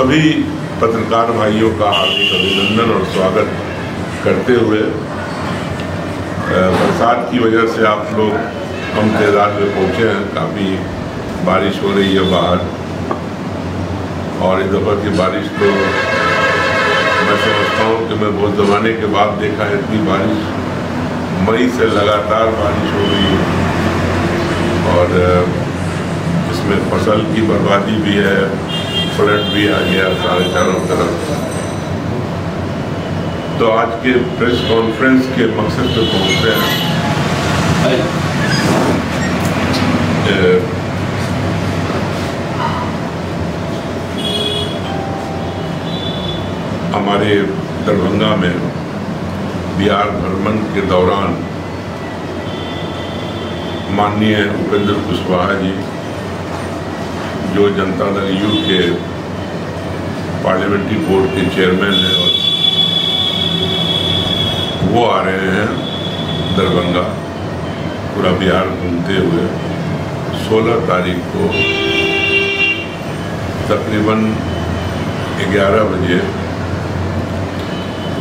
سبھی پترکار بھائیوں کا حاردک ابھینندن اور سواگت کرتے ہوئے برسات کی وجہ سے آپ لوگ کم تعداد میں پہنچے ہیں، کافی بارش ہو رہی ہے باہر، اور اس دفعہ کی بارش تو میں سمجھتا ہوں کہ میں بہت زمانے کے بعد دیکھا ہے اتنی بارش۔ مئی سے لگاتار بارش ہو رہی ہے، اور اس میں فصل کی بربادی بھی ہے۔ فلڈ بھی آ گیا سارے چاروں طرف۔ تو آج کے پریس کانفرنس کے مقصد پہ پہنچتے ہیں۔ ہمارے دربھنگا میں بہار بھرمن کے دوران ماننی ہے اپندر کشواہا جی جو جنتا دل یو کے پارلیمنٹری بورڈ کے چیئرمین ہیں اور وہ آ رہے ہیں دربھنگا پورا بہار گھومتے ہوئے۔ سولہ تاریخ کو تقریباً گیارہ بجے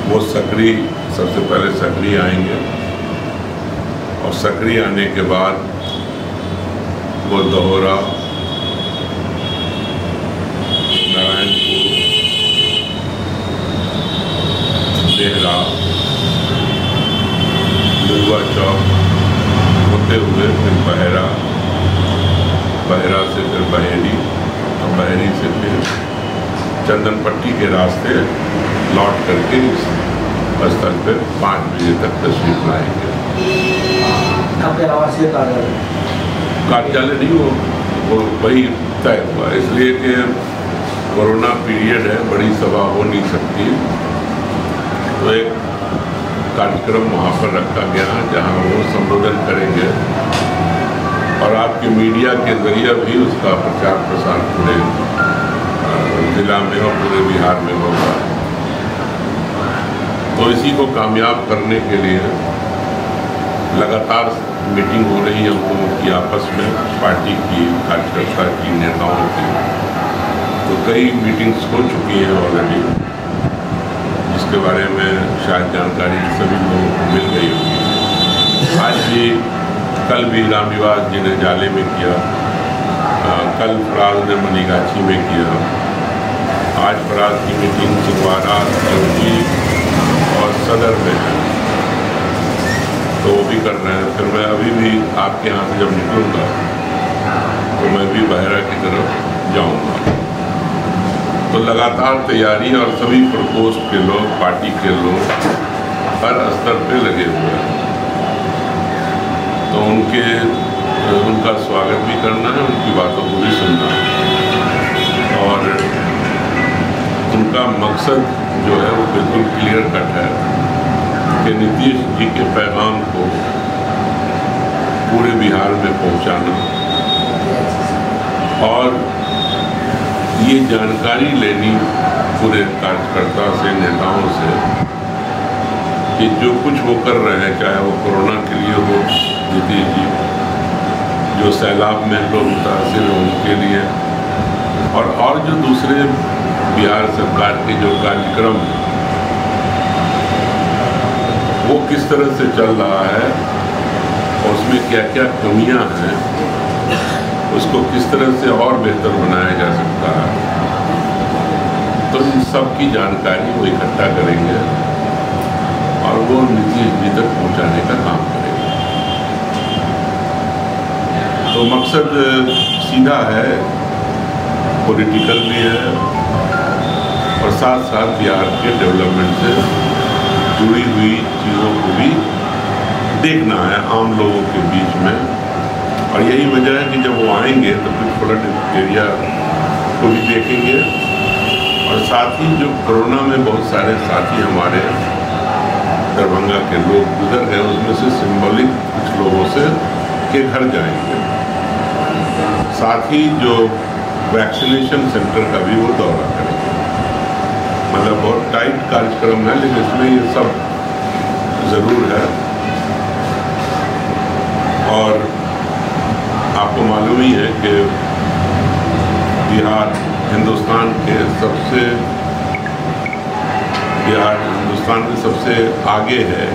وہ سکری، سب سے پہلے سکری آئیں گے۔ اور سکری آنے کے بعد وہ دہورہ ہوتے ہوئے پھر بحیرہ بحیرہ سے پھر بحیری اور بحیری سے پھر چندن پٹی کے راستے لوٹ کر کے اس تک پھر پانچ بجے تک تشریف لائیں گے۔ آپ کے علاوہ سے کار جالے نہیں وہ وہی طے ہوا۔ اس لیے کہ کرونا پیریڈ ہے بڑی سوا ہو نہیں سکتی۔ تو ایک کارکرم وہاں پر رکھا گیا جہاں وہ سمبودھن کریں گے۔ اور آپ کی میڈیا کے ذریعہ بھی اس کا پرچار پرسار پورے ضلع میں اور پورے بہار میں ہوگا۔ تو اسی کو کامیاب کرنے کے لیے لگاتار میٹنگ ہو رہی ہے حکومت کی آپس میں، پارٹی کی کارکرتا کی، نیتاؤں کی۔ تو کئی میٹنگس ہو چکی ہیں آلریڈی کے بارے میں شاید جانکاری سبھی لوگوں کو مل گئی ہوگی۔ آج بھی کل بھی نام جی نے جالے میں کیا کل فراز نے منیگاچی میں کیا۔ آج فراز کی میٹنگ سکوارا یوگی اور صدر میں ہے، تو وہ بھی کر رہے ہیں۔ پھر میں ابھی بھی آپ کے ہاں سے جب نکلوں گا، تو میں بھی بحیرہ کی طرف جاؤں گا۔ تو لگاتار تیاری اور سبھی پرپوز کے لوگ، پارٹی کے لوگ ہر استر پہ لگے ہوئے ہیں۔ تو ان کے، ان کا سواگت بھی کرنا ہے، ان کی باتوں کو بھی سننا ہے۔ اور ان کا مقصد جو ہے وہ بالکل کلیئر کٹ ہے کہ نتیش جی کے پیغام کو پورے بہار میں پہنچانا۔ اور یہ جانکاری لینی پورے کارجکرتا سے، نیتاؤں سے کہ جو کچھ وہ کر رہے ہیں، چاہے وہ کرونا کے لیے ہو جدید جی جو سیلاب میں لوگ متاثر ہوں ان کے لیے۔ اور اور جو دوسرے بہار سرکار کے جو کارکرم، وہ کس طرح سے چل رہا ہے، اور اس میں کیا کیا کمیاں ہیں اس کو کس طرح سے اور بہتر بنایا جا سکتا ہے؟ تو ان سب کی جانکاری وہ اکٹھا کریں گے اور وہ نتیجے تک پہنچانے کا کام کریں گے۔ تو مقصد سیدھا ہے پولیٹیکل بھی ہے اور ساتھ ساتھ بہار کے ڈیولپمنٹ سے جڑی ہوئی چیزوں کو بھی دیکھنا ہے، عام لوگوں کے بیچ میں۔ اور یہی وجہ ہے کہ جب وہ آئیں گے تو پھر فلڈ ایریا کو بھی دیکھیں گے۔ اور ساتھ ہی جو کرونا میں بہت سارے ساتھی ہمارے دربھنگا کے لوگ گزر گئے، اس میں سے سمبولک کچھ لوگوں سے کے گھر جائیں گے۔ ساتھ ہی جو ویکسینیشن سینٹر کا بھی وہ دورہ کریں گے۔ مطلب بہت ٹائٹ کارج کرم ہے، لیکن اس میں یہ سب ضرور ہے۔ اور کو معلوم ہی ہے کہ بہار ہندوستان کے سب سے بہار ہندوستان کے سب سے آگے ہے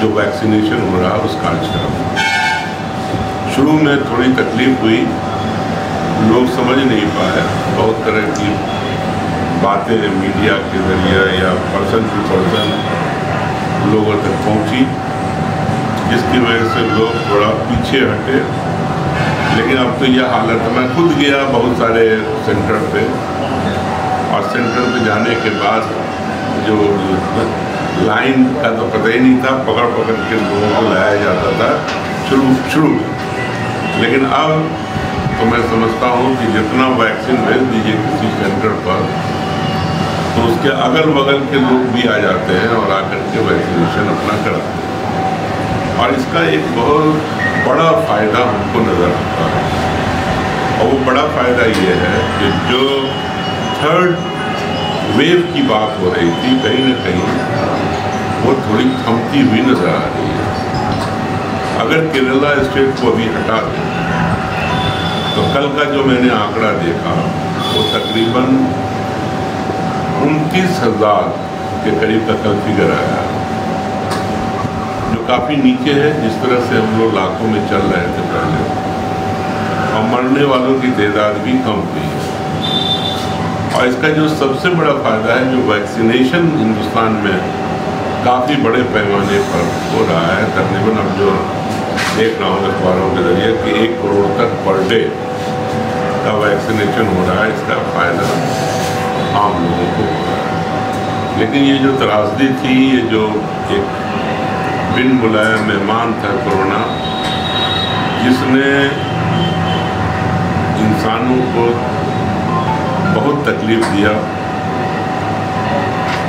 جو ویکسینیشن ہو رہا اس کا شروع میں تھوڑی تکلیف ہوئی، لوگ سمجھ نہیں پایا بہت طرح کی باتیں میڈیا کے ذریعہ یا پرسن ٹو پرسن لوگوں تک پہنچی۔ جس کی وجہ سے لوگ تھوڑا پیچھے ہٹے۔ لیکن اب تو یہ حالت، میں خود گیا بہت سارے سینٹر پہ۔ اور سینٹر پہ جانے کے بعد جو لائن کا تو پتہ ہی نہیں تھا، پکڑ پکڑ کے لوگوں کو لایا جاتا تھا۔ شروع شروع۔ لیکن اب تو میں سمجھتا ہوں کہ جتنا ویکسین بھیج دیجیے کسی سینٹر پر، تو اس کے اگل بغل کے لوگ بھی آ جاتے ہیں اور آ کر کے ویکسینیشن اپنا کراتے ہیں۔ اور اس کا ایک بہت بڑا فائدہ ہم کو نظر آتا ہے۔ اور وہ بڑا فائدہ یہ ہے کہ جو تھرڈ ویو کی بات ہو رہی تھی، کہیں نہ کہیں وہ تھوڑی تھمتی ہوئی نظر آ رہی ہے۔ اگر کیرلا اسٹیٹ کو ابھی ہٹا دیں، تو کل کا جو میں نے آنکڑا دیکھا، وہ تقریباً انتیس ہزار کے قریب کا کل فگر آیا۔ کافی نیچے ہے، جس طرح سے ہم لوگ لاکھوں میں چل رہے تھے پہلے۔ اور مرنے والوں کی تعداد بھی کم ہوئی ہے اور اس کا جو سب سے بڑا فائدہ ہے، جو ویکسینیشن ہندوستان میں کافی بڑے پیمانے پر ہو رہا ہے، تقریباً اب جو دیکھ رہا ہوں، اخباروں کے ذریعے، کہ ایک کروڑ تک پر ڈے کا ویکسینیشن ہو رہا ہے۔ اس کا فائدہ عام لوگوں کو ہو رہا ہے۔ لیکن یہ جو ترازدی تھی، یہ جو ایک بن بلایا مہمان تھا کرونا جس نے انسانوں کو بہت تکلیف دیا۔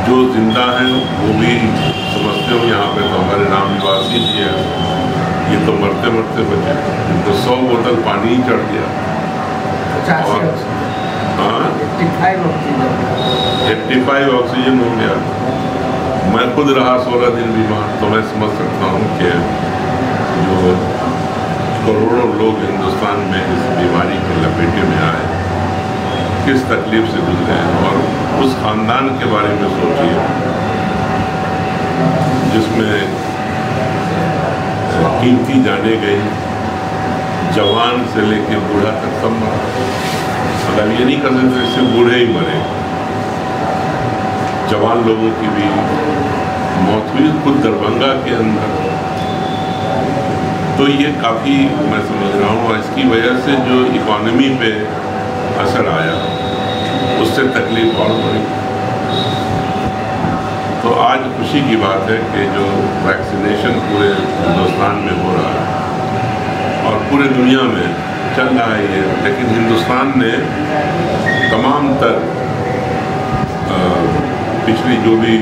جو زندہ ہیں وہ بھی سمجھتے ہوں یہاں پہ تو ہمارے نام نواسی بھی ہے یہ تو مرتے مرتے بچے ان کو سو بوتل پانی ہی چڑھ گیا۔ اور ہاں؟ ایٹی فائیو آکسیجن ہو گیا۔ میں خود رہا سولہ دن بیمار، تو میں سمجھ سکتا ہوں کہ جو کروڑوں لوگ ہندوستان میں اس بیماری کے لپیٹے میں آئے، کس تکلیف سے گزرے ہیں؟ اور اس خاندان کے بارے میں سوچیے۔ جس میں قیمتی جانے گئے، جوان سے لے کے بوڑھا تک سب مرا مطلب یہ نہیں کر سکتے اس سے بوڑھے ہی مرے۔ جوان لوگوں کی بھی موت ہوئی، خود دربنگا کے اندر۔ تو یہ کافی میں سمجھ رہا ہوں اور اس کی وجہ سے جو اکانومی پہ اثر آیا، اس سے تکلیف اور بڑی تو آج خوشی کی بات ہے کہ جو ویکسینیشن پورے ہندوستان میں ہو رہا ہے اور پورے دنیا میں چل رہا ہے یہ۔ لیکن ہندوستان نے تمام تر پچھلی جو بھی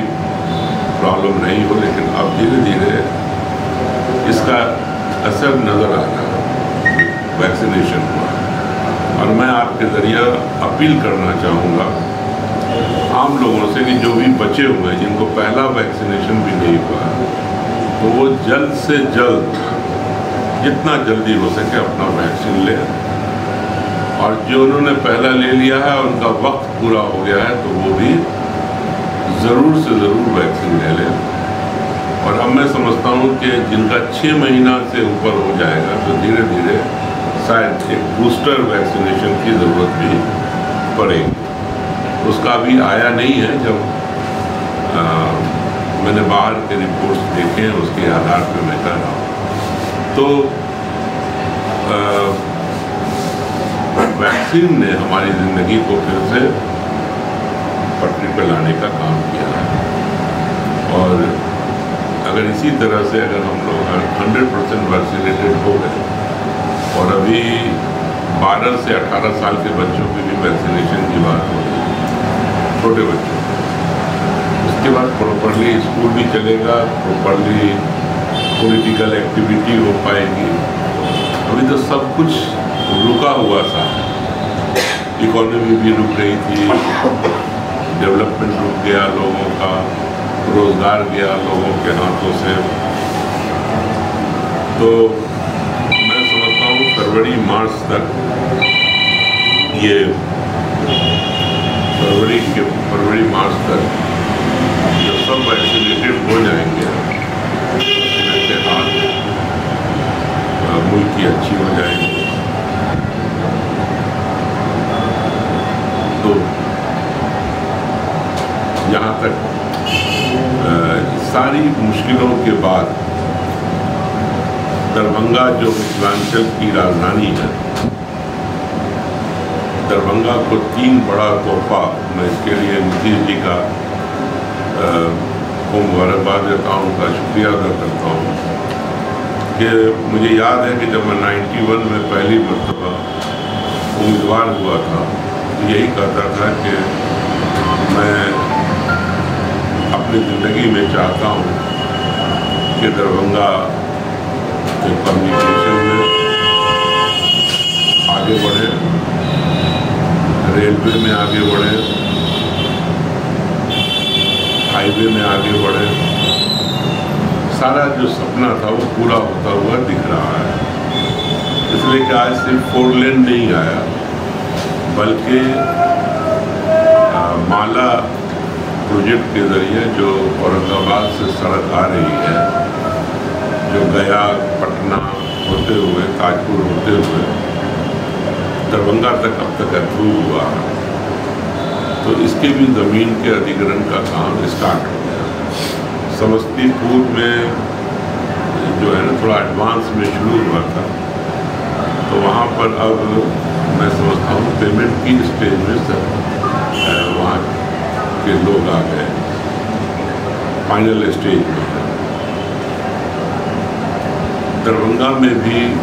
پرابلم نہیں ہو، لیکن اب دھیرے دھیرے اس کا اثر نظر آ رہا ہے۔ ویکسینیشن ہوا۔ اور میں آپ کے ذریعہ اپیل کرنا چاہوں گا، عام لوگوں سے کہ جو بھی بچے ہوئے ہیں جن کو پہلا ویکسینیشن بھی نہیں ہوا، تو وہ جلد سے جلد جتنا جلدی ہو سکے اپنا ویکسین لے۔ اور جو انہوں نے پہلا لے لیا ہے ان کا وقت پورا ہو گیا ہے، تو وہ بھی ضرور سے ضرور ویکسین لے لیں۔ اور اب میں سمجھتا ہوں کہ جن کا چھ مہینہ سے اوپر ہو جائے گا، تو دھیرے دھیرے شاید ایک بوسٹر ویکسینیشن کی ضرورت بھی پڑے گی۔ اس کا ابھی آیا نہیں ہے، جب میں نے باہر کے رپورٹس دیکھے ہیں، اس کے آدھار پہ میں کر رہا ہوں۔ تو ویکسین نے ہماری زندگی کو پھر سے پٹری پہ لانے کا کام کیا ہے۔ اور اگر اسی طرح سے اگر ہم لوگ ہنڈریڈ پرسینٹ ویکسینیٹڈ ہو گئے اور ابھی بارہ سے اٹھارہ سال کے بچوں کی بھی ویکسینیشن کی بات ہو رہی چھوٹے بچوں اس کے بعد پراپرلی اسکول بھی چلے گا پراپرلی پولیٹیکل ایکٹیویٹی ہو پائے گی۔ ابھی تو سب کچھ رکا ہوا تھا۔ اکانومی بھی رک رہی تھی۔ ڈیولپمنٹ رک گیا، لوگوں کا روزگار گیا، لوگوں کے ہاتھوں سے۔ تو میں سمجھتا ہوں فروری مارچ تک یہ فروری کے فروری مارچ تک جب سب ویکسینیٹڈ ہو جائیں گے صورتحال ہاں، ملک کی اچھی ہو جائے گی تو یہاں تک ساری مشکلوں کے بعد دربھنگہ جو متھلانچل کی راجدھانی ہے دربھنگہ کو تین بڑا تحفہ میں اس کے لیے نتیش جی کا کو مبارکباد دیتا ہوں ان کا شکریہ ادا کرتا ہوں کہ مجھے یاد ہے کہ جب میں نائنٹی ون میں پہلی مرتبہ امیدوار ہوا تھا یہی کہتا تھا کہ میں اپنی زندگی میں چاہتا ہوں کہ دربھنگہ کے کمیونیکیشن میں آگے بڑھے ریلوے میں آگے بڑھے ہائی وے میں آگے بڑھے۔ سارا جو سپنا تھا وہ پورا ہوتا ہوا دکھ رہا ہے۔ اس لیے کہ آج صرف فور لین نہیں آیا، بلکہ مالا پروجیکٹ کے ذریعے جو اورنگ آباد سے سڑک آ رہی ہے، جو گیا، پٹنہ ہوتے ہوئے، تاجپور ہوتے ہوئے دربنگہ تک اب تک اپروو ہوا تو اس کے بھی زمین کے ادھیکرن کا کام اسٹارٹ ہو گیا۔ سمستی پور میں جو ہے نا، تھوڑا ایڈوانس میں شروع ہوا تھا۔ تو وہاں پر اب میں سمجھتا ہوں، پیمنٹ کی اسٹیج میں سر کے لوگ آ گئے۔ فائنل اسٹیج میں۔ دربنگہ میں بھی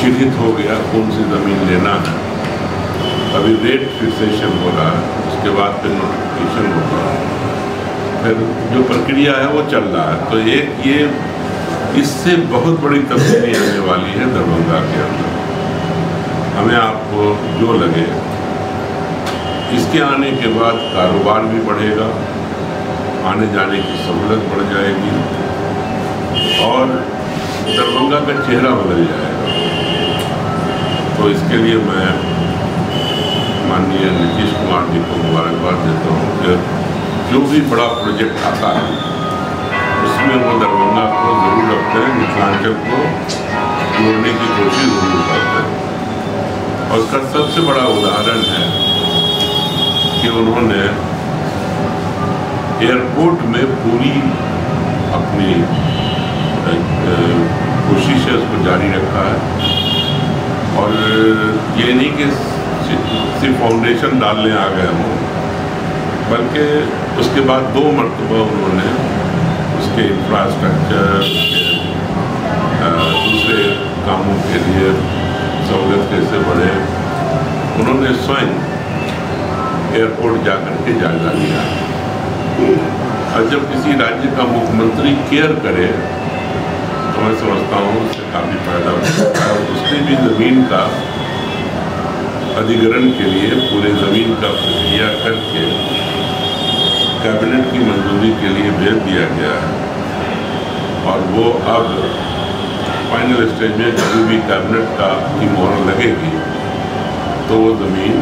چنہت ہو گیا کون سی زمین لینا۔ ہے ابھی ریٹ فکسیشن ہو رہا ہے، اس کے بعد پھر نوٹیفکیشن ہوگا پھر جو پرکریا ہے وہ چل رہا ہے۔ تو ایک یہ اس سے بہت بڑی تبدیلی آنے والی ہے دربنگہ کے اندر۔ ہمیں آپ کو جو لگے۔ اس کے آنے کے بعد کاروبار بھی بڑھے گا، آنے جانے کی سہولت بڑھ جائے گی اور دربنگہ کا چہرہ بدل جائے گا۔ تو اس کے لیے میں ماننی نتیش کمار جی کو مبارکباد دیتا ہوں کہ جو بھی بڑا پروجیکٹ آتا ہے، اس میں وہ دربنگہ کو ضرور رکھتے ہیں متھلانچل کو جوڑنے کی کوشش ضرور کرتے ہیں۔ اور اس کا سب سے بڑا اداہرن ہے کہ انہوں نے ایئرپورٹ میں پوری اپنی کوشش ہے اس کو جاری رکھا ہے۔ اور یہ نہیں کہ صرف فاؤنڈیشن ڈالنے آ گئے ہوں، بلکہ اس کے بعد دو مرتبہ انہوں نے اس کے انفراسٹرکچر دوسرے کاموں کے لیے سہولت کیسے بڑھے انہوں نے سوئنگ ایئرپورٹ جا کر کے جائزہ لیا۔ اور جب کسی راجیہ کا مکھ منتری کیئر کرے، تو میں سمجھتا ہوں اس سے کافی فائدہ ہوتا ہے۔ اس نے بھی زمین کا ادھیکرن کے لیے پورے زمین کا پرکریا کر کے کیبنٹ کی منظوری کے لیے بھیج دیا گیا ہے۔ اور وہ اب فائنل اسٹیج میں جب بھی کیبنٹ کا کی مہر لگے گی، تو وہ زمین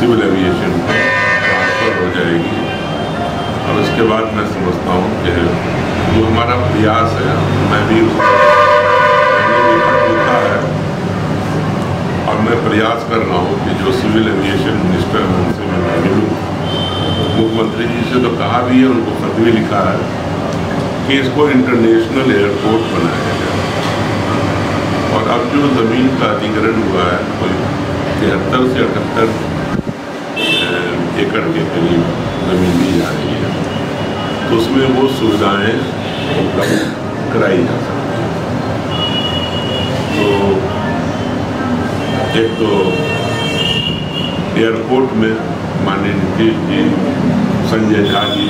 سول ایویشن ٹرانسفر ہو جائے گی۔ اور اس کے بعد میں سمجھتا ہوں کہ جو ہمارا پریاس ہے، میں بھی اس لکھا ہے۔ اور میں پریاس کر رہا ہوں کہ جو سول ایویشن منسٹر ہیں، ان سے میں ملوں۔ مکھ منتری جی سے تو کہا بھی ہے، ان کو خط بھی لکھا ہے کہ اس کو انٹرنیشنل ایئرپورٹ بنایا جائے۔ اور اب جو زمین کا ادھیکرن ہوا ہے، کوئی تہتر سے اٹھہتر ایکڑ کے قریب زمین دی جا رہی ہے۔ تو اس میں وہ سویدھائیں اپلبدھ کرائی جا سکتی ہیں۔ تو ایک تو ایئرپورٹ میں ماننی نتیش جی سنجے جھا جی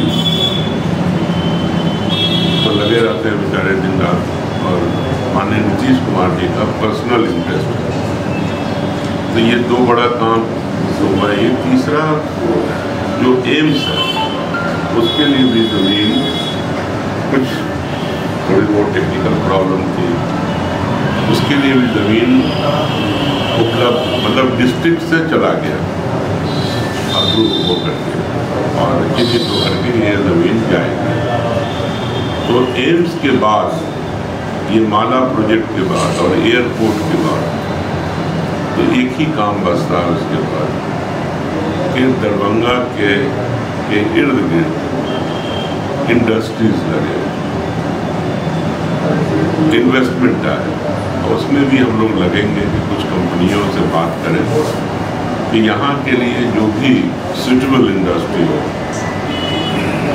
تو لگے رہتے ہیں بیچارے دن رات اور ماننی نتیش کمار جی کا پرسنل انٹرسٹ ہے تو یہ دو بڑا کام ہوا یہ تیسرا جو ایمس ہے، اس کے لیے بھی زمین کچھ تھوڑی بہت ٹیکنیکل پرابلم تھی۔ اس کے لیے بھی زمین اپلبدھ مطلب, مطلب ڈسٹرکٹ سے چلا گیا۔ اپروو ہو کر کے اور کسی ہو کر کے یہ زمین جائے گی۔ تو ایمس کے بعد، یہ مالا پروجیکٹ کے بعد اور ایئرپورٹ کے بعد تو ایک ہی کام بس تھا اس کے بعد، کہ دربھنگہ کے کے ارد گرد انڈسٹریز لگے انویسٹمنٹ آئے۔ اور اس میں بھی ہم لوگ لگیں گے کہ کچھ کمپنیوں سے بات کریں۔ کہ یہاں کے لیے جو بھی سوٹیبل انڈسٹری ہو،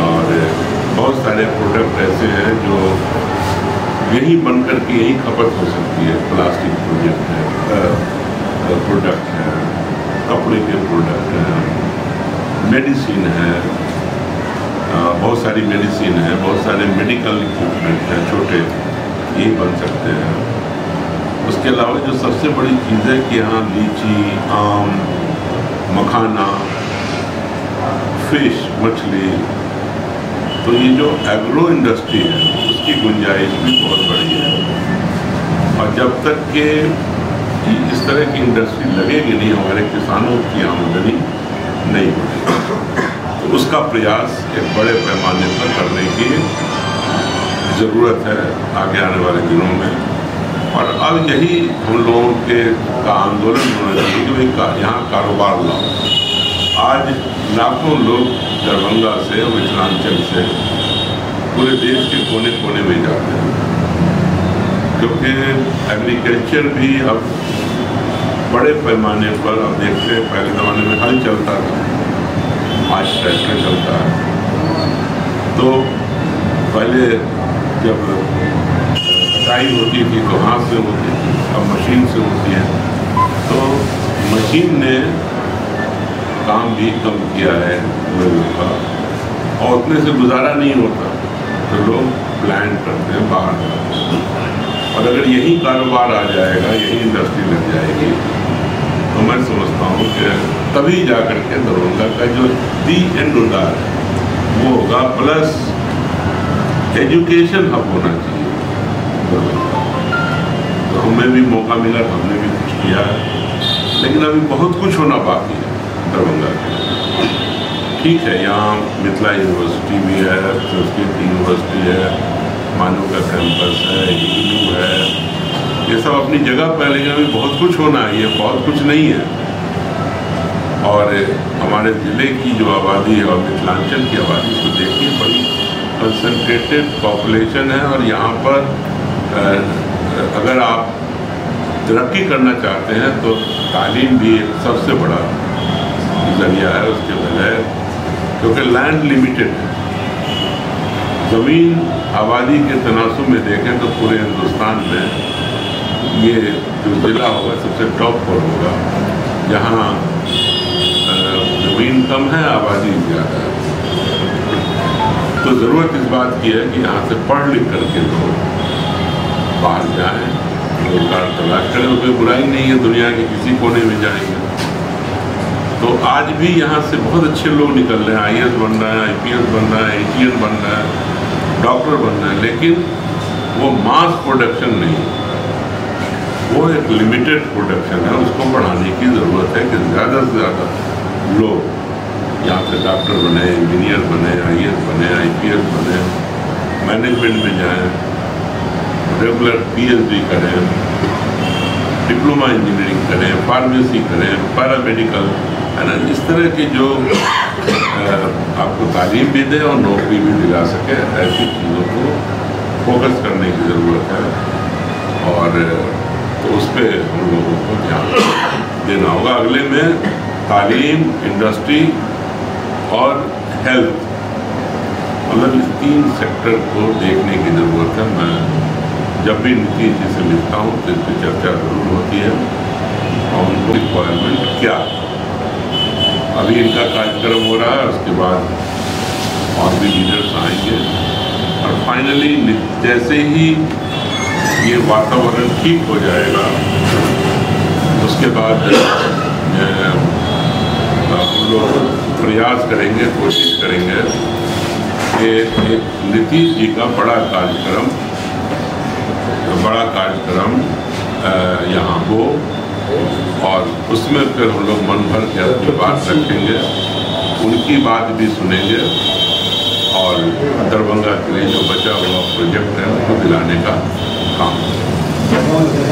اور بہت سارے پروڈکٹ ایسے ہیں جو یہیں بن کر کے یہیں کھپت ہو سکتی ہے، پلاسٹک پروجیکٹ ہے۔ ہاں۔ پروڈکٹ ہے کپڑے کے پروڈکٹ ہیں میڈیسین ہے بہت ساری میڈیسین ہے بہت سارے میڈیکل اکوپمنٹ ہیں چھوٹے یہ بن سکتے ہیں اس کے علاوہ جو سب سے بڑی چیز ہے کہ یہاں لیچی آم مکھانا فش مچھلی تو یہ جو ایگرو انڈسٹری ہے اس کی گنجائش بھی بہت بڑی ہے اور جب تک کہ طرح کی انڈسٹری لگے گی نہیں، ہمارے کسانوں کی آمدنی نہیں ہوگی تو اس کا پریاس ایک بڑے پیمانے پر کرنے کی ضرورت ہے آگے آنے والے دنوں میں۔ اور اب یہی ہم لوگوں کے کا آندولن ہونا چاہیے کہ بھائی یہاں کاروبار لاؤ آج لاکھوں لوگ دربھنگہ سے متھلانچل سے پورے دیش کے کونے کونے میں جاتے ہیں۔ کیونکہ ایگریکلچر بھی اب بڑے پیمانے پر اب دیکھتے ہیں، پہلے زمانے میں ہل چلتا تھا، آج ٹریکٹر چلتا ہے۔ تو پہلے جب کٹائی ہوتی تھی تو ہاتھ سے ہوتی تھی، اب مشین سے ہوتی ہے۔ تو مشین نے کام بھی کم کیا ہے لوگوں کا، اور اتنے سے گزارا نہیں ہوتا۔ تو لوگ پلان کرتے ہیں باہر۔ جاتے اور اگر یہی کاروبار آ جائے گا، یہی انڈسٹری لگ جائے گی تو میں سمجھتا ہوں کہ تبھی جا کر کے درونگا کا جو دی اینڈ ہوتا ہے، وہ ہوگا پلس ایجوکیشن ہب ہونا چاہیے۔ تو ہمیں بھی موقع ملا تو ہم نے بھی کچھ کیا۔ ہے لیکن ابھی بہت کچھ ہونا باقی ہے دربھنگہ کے۔ ٹھیک ہے، یہاں متھلا یونیورسٹی بھی ہے سنسکرت یونیورسٹی ہے، مانو کا کیمپس ہے ہندو ہے۔ یہ سب اپنی جگہ پہ لیکن ابھی بہت کچھ ہونا ہے، یہ بہت کچھ نہیں ہے۔ اور ہمارے ضلع کی جو آبادی ہے اور متھلانچل کی آبادی کو دیکھیے، بڑی کنسنٹریٹڈ پاپولیشن ہے۔ اور یہاں پر اگر آپ ترقی کرنا چاہتے ہیں، تو تعلیم بھی ایک سب سے بڑا ذریعہ ہے، اس کے بغیر، کیونکہ لینڈ لمیٹڈ ہے۔ زمین آبادی کے تناسب میں دیکھیں تو پورے ہندوستان میں یہ جو ضلع ہوگا، سب سے ٹاپ پر ہوگا جہاں زمین کم ہے، آبادی زیادہ ہے۔ تو ضرورت اس بات کی ہے کہ یہاں سے پڑھ لکھ کر کے لوگ باہر جائیں، روزگار تلاش کریں، اس میں برائی نہیں ہے دنیا کے کسی کونے میں جائیں گے۔ تو آج بھی یہاں سے بہت اچھے لوگ نکل رہے ہیں، آئی ایس بن رہے ہیں آئی پی ایس بن رہے ہیں اے ٹی ایس بن رہے ہیں ڈاکٹر بن رہے ہیں لیکن وہ ماس پروڈکشن نہیں وہ ایک لمیٹڈ پروڈکشن ہے، اس کو بڑھانے کی ضرورت ہے کہ زیادہ سے زیادہ لوگ یہاں سے ڈاکٹر بنے انجینئر بنے آئی ایس بنے آئی پی ایس بنے مینجمنٹ میں جائیں ریگولر پی ایچ ڈی کریں ڈپلوما انجینئرنگ کریں فارمیسی کریں پیرا میڈیکل ہے نا؟ اس طرح کی جو آپ کو تعلیم بھی دے اور نوکری بھی دلا سکے، ایسی چیزوں کو فوکس کرنے کی ضرورت ہے۔ اور تو اس پہ ہم لوگوں کو دھیان دینا ہوگا۔ اگلے میں تعلیم، انڈسٹری اور ہیلتھ۔ مطلب اس تین سیکٹر کو دیکھنے کی ضرورت ہے۔ میں جب بھی نتیش جی سے ملتا ہوں تو اس پہ چرچا ضرور ہوتی ہے۔ اور ان کو ریکوائرمنٹ کیا؟ ابھی ان کا کاریہ کرم ہو رہا ہے، اس کے بعد اور بھی لیڈرس آئیں گے۔ اور فائنلی جیسے ہی یہ واتاورن ٹھیک ہو جائے گا۔ اس کے بعد ہم لوگ پریاس کریں گے، کوشش کریں گے کہ نتیش جی کا بڑا کاریہ کرم بڑا کاریہ کرم یہاں ہو۔ اور اس میں پھر ہم لوگ من بھر کے اپنی بات رکھیں گے، ان کی بات بھی سنیں گے، اور دربھنگہ کے لیے جو بچا ہوا پروجیکٹ ہے، اس کو دلانے کا۔ کام کریں گے